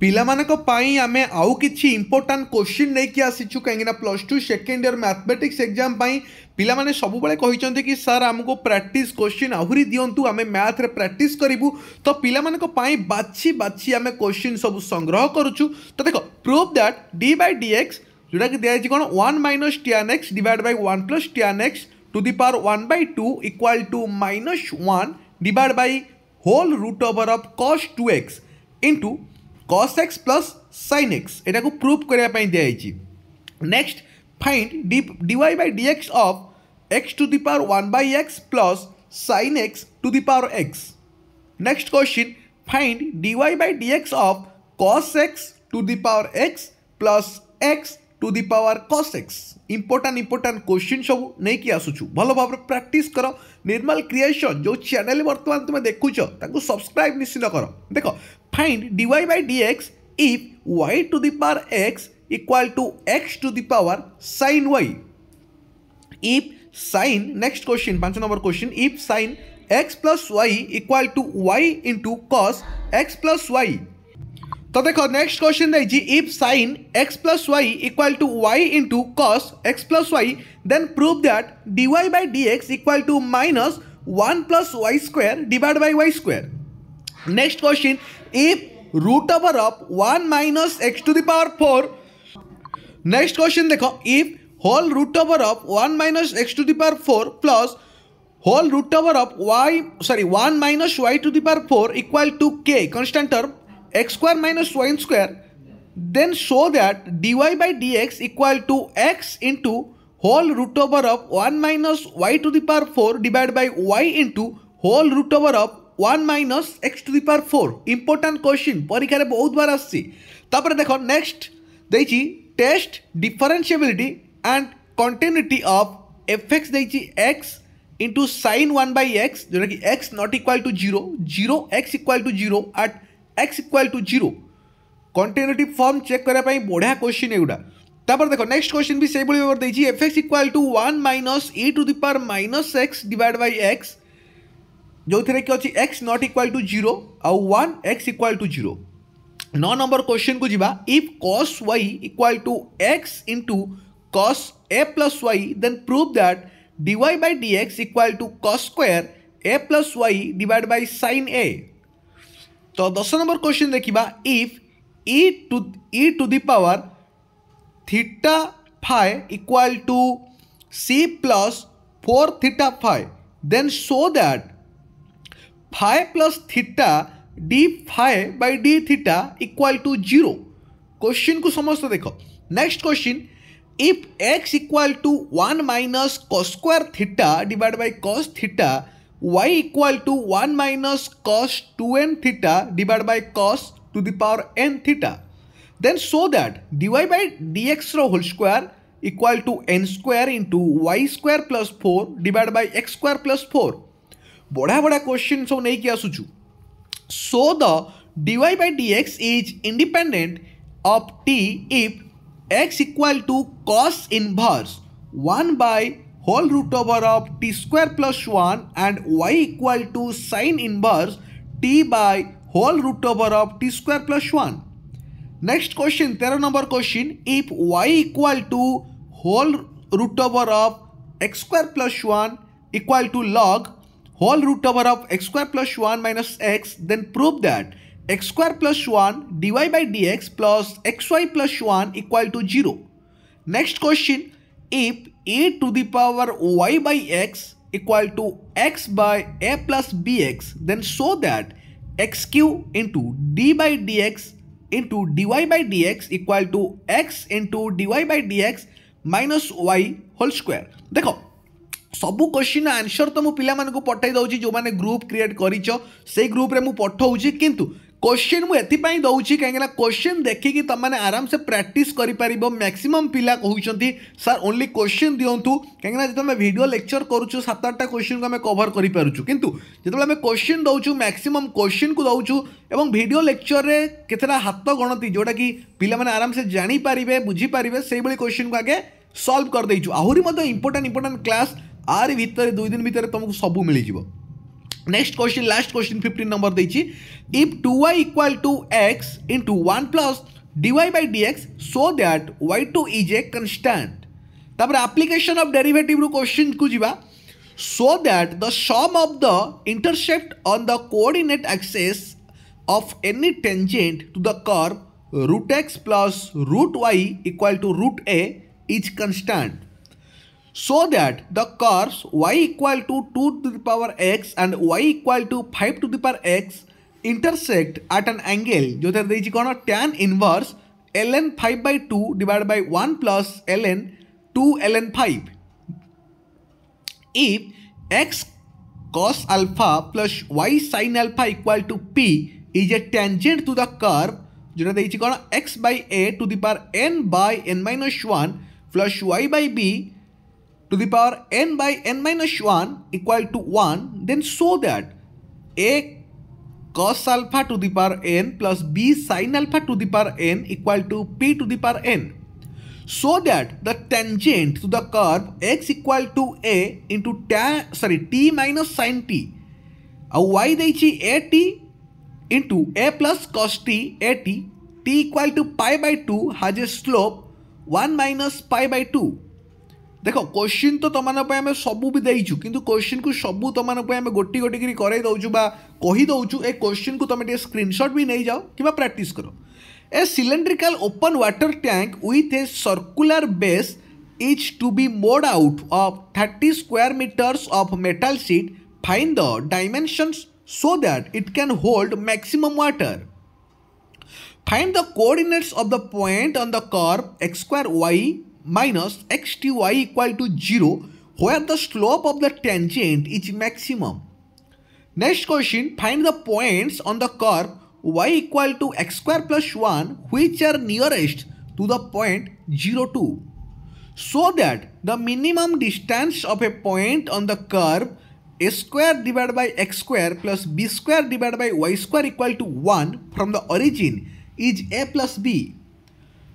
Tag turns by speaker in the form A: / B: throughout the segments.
A: ପିଲାମାନଙ୍କ ପାଇଁ ଆମେ ଆଉ କିଛି ଇମ୍ପୋର୍ଟାଣ୍ଟ କୋଶ୍ଚିନ୍ ନେଇକି ଆସିଛୁ କାହିଁକିନା plus two second year mathematics exam ପାଇଁ ପିଲାମାନେ ସବୁବେଳେ କହିଛନ୍ତି କି ସାର୍ ଆମକୁ ପ୍ରାକ୍ଟିସ୍ କୋଶ୍ଚିନ୍ ଆହୁରି ଦିଅନ୍ତୁ ଆମେ ମ୍ୟାଥ୍ରେ ପ୍ରାକ୍ଟିସ୍ କରିବୁ ତ ପିଲାମାନଙ୍କ ପାଇଁ ବାଛି ବାଛି ଆମେ କୋଶ୍ଚିନ୍ ସବୁ ସଂଗ୍ରହ କରୁଛୁ ତ ଦେଖ prove that d by d x ଯେଉଁଟାକି ଦିଆଯାଇଛି କ'ଣ one minus tan x divide by one plus tan x to the power one by two equal to minus one divide by whole root over of cos two x into cos x plus sin x এটাକୁ prove କରିବା ପାଇଁ ଦିଆଯାଇଛି next find d d y by d x of x to the power one by x plus sin x to the power x. Next question, find dy by dx of cos x to the power x plus x to the power cos x important important question सब नहीं आसुचु भल भाव प्राक्ट कर निर्माल creation जो चेल बर्तमान तुम देखु सब्सक्राइब निश्चित कर देख find d y by d x if y to the power x equal to x to the power sin y if sin next question पाँच number question if sin x plus y equal to y into cos x plus y तो देखो next question देखिए if sine x plus y equal to y into cos x plus y then prove that dy by dx equal to minus one plus y square divide by y square next question if root over of one minus x to the power four next question देखो if whole root over of one minus x to the power four plus whole root over of y sorry one minus y to the power four equal to k constant term x square minus y square then show that dy by dx equal to x into whole root over of 1 minus y to the power 4 divided by y into whole root over of 1 minus x to the power 4 important question পরীক্ষারে বহুত বার আসছে তারপরে দেখো next দেইছি test ডিফারেন্সিয়াবিলিটি and continuity of FX দেইছি x into sign one by x যেটা কি x not equal to zero zero x equal two zero আট x equal to zero continuity firm check करने बढ़िया क्वेश्चन एगुड़ा तापर देख नेक्स्ट क्वेश्चन भी सही भाव देखिए f x equal to one minus e to the power minus x divide by x जो थे कि अच्छी x not equal to zero आउ one x equal to zero now number question को जीवा। If cos y equal to x into cos a plus y then prove that dy by dx equal to cos square a plus y divided by sin a तो दस number question देखा if e to e to the power theta phi equal to c plus four theta phi the so that phi plus theta d phi by d theta equal to zero question को समस्त देख। Next question if x equal to one minus cos square theta divide by cos theta y equal to 1 minus cos 2n theta divided by cos to the power n theta. Then show that dy by dx whole square equal to n square into y square plus 4 divided by x square plus 4. बड़ा बड़ा question सब नहीं कि आसुचु so the dy by dx is independent of t if x equal to cos inverse 1 by whole root over of t square plus 1 and y equal to sine inverse t by whole root over of t square plus 1. Next question, 13 number question, if y equal to whole root over of x square plus 1 equal to log whole root over of x square plus 1 minus x, then prove that x square plus 1 dy by dx plus xy plus 1 equal to 0. Next question, if a to the power y by x equal to x by a plus bx then show that x cube into d by dx into dy by dx equal to x into dy by dx minus y whole square ଦେଖ ସବୁ question answer ତ ମୁଁ ପିଲାମାନଙ୍କୁ ପଠାଇ ଦେଉଛି ଯେଉଁମାନେ group create କରିଛ ସେଇ ଗ୍ରୁପ୍ରେ ମୁଁ ପଠାଉଛି କିନ୍ତୁ क्वेश्चन मुझे दौर कहीं क्वेश्चन देखिकी तुमने आराम से प्राक्ट कर मैक्सीम पिला कहते सर ओनली क्वेश्चन दिंतु कहीं तुम भिड लेक्चर करुचु सात आठटा क्वेश्चन को आम कभर करूँ कितु जो आम क्वेश्चन दौचु मैक्सीम क्वेश्चन को दौचु और भिड लेक्चर में कतेटा हाथ गणती जोटा कि पाने आराम से जापर बुझीपारे से क्वेश्चन को आगे सल्व करदेचु आहरी इंपोर्टां इंपोर्टां क्लास आर भितर दुई दिन भितर तुमको सब मिल next question last question fifteen number देखिए if two y equal to x into one plus d y by d x so that y two is a constant chapter application of derivative question को जी so that the sum of the intercept on the coordinate axes of any tangent to the curve root x plus root y equal to root a is constant so that the curves y equal to 2 to the power x and y equal to 5 to the power x intersect at an angle. जो देजी कौन tan inverse ln 5 by 2 divided by 1 plus ln 2 ln 5 if x cos alpha plus y sin alpha equal to p is a tangent to the curve जो देजी कौन x by a to the power n by n minus 1 plus y by b to the power n by n minus 1 equal to 1 then so that a cos alpha to the power n plus b sin alpha to the power n equal to p to the power n so that the tangent to the curve x equal to a into tan sorry t minus sin t ଆଉ y ଦେଇଛି a t into a plus cos t a t t equal to pi by 2 has a slope 1 minus pi by 2 ଦେଖ question ତ ତମାନଙ୍କ ପାଇଁ ଆମେ ସବୁ ବି ଦେଇଛୁ କିନ୍ତୁ କୋଶ୍ଚିନ୍କୁ ସବୁ ତମାନଙ୍କ ପାଇଁ ଆମେ ଗୋଟି ଗୋଟି କରି କରାଇ ଦେଉଛୁ ବା କହିଦେଉଛୁ ଏ କୋଶ୍ଚିନ୍କୁ ତମେ ଟିକେ ସ୍କ୍ରିନସଟ୍ ବି ନେଇଯାଅ କିମ୍ବା ପ୍ରାକ୍ଟିସ୍ କର a cylindrical open water tank with a circular base is to be made out of thirty square metres of metal sheet find the dimensions so that it can hold maximum water. Find the coordinates of the point on the curve x square y minus xt y equal to 0 where the slope of the tangent is maximum. Next question, find the points on the curve y equal to x square plus 1 which are nearest to the point 0, 2 so that the minimum distance of a point on the curve a square divided by x square plus b square divided by y square equal to 1 from the origin is a plus b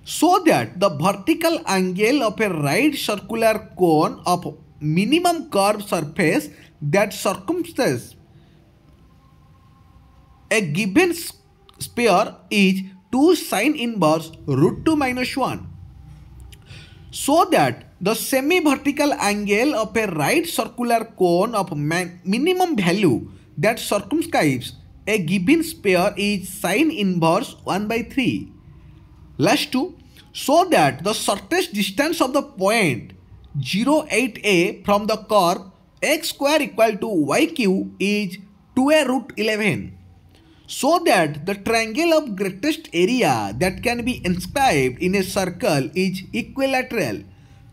A: so that the vertical angle of a right circular cone of minimum curved surface that circumscribes a given sphere is 2 sine inverse root 2 minus 1 so that the semi-vertical angle of a right circular cone of minimum value that circumscribes a given sphere is sine inverse 1 by 3. L2 so that the surface distance of the point 08a from the curve x square equal to yq is 2a root 11 so that the triangle of greatest area that can be inscribed in a circle is equilateral.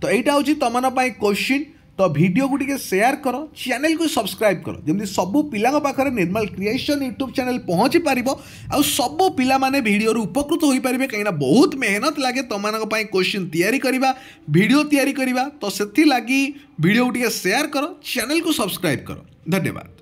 A: तो यहाँ हूँ तुम question ତ ଭିଡ଼ିଓକୁ ଟିକେ share କର ଚ୍ୟାନେଲକୁ subscribe କର ଯେମିତି ସବୁ ପିଲାଙ୍କ ପାଖରେ ନିର୍ମାଲ କ୍ରିଏସନ୍ ୟୁଟ୍ୟୁବ୍ ଚ୍ୟାନେଲ୍ ପହଞ୍ଚି ପାରିବ ଆଉ ସବୁ ପିଲାମାନେ ଭିଡ଼ିଓରୁ ଉପକୃତ ହୋଇପାରିବେ କାହିଁକିନା ବହୁତ ମେହନତ ଲାଗେ ତମମାନଙ୍କ ପାଇଁ କୋଶ୍ଚିନ୍ ତିଆରି କରିବା ଭିଡ଼ିଓ ତିଆରି କରିବା ତ ସେଥିଲାଗି ଭିଡ଼ିଓକୁ ଟିକେ ସେୟାର କର ଚ୍ୟାନେଲକୁ ସବସ୍କ୍ରାଇବ୍ କର ଧନ୍ୟବାଦ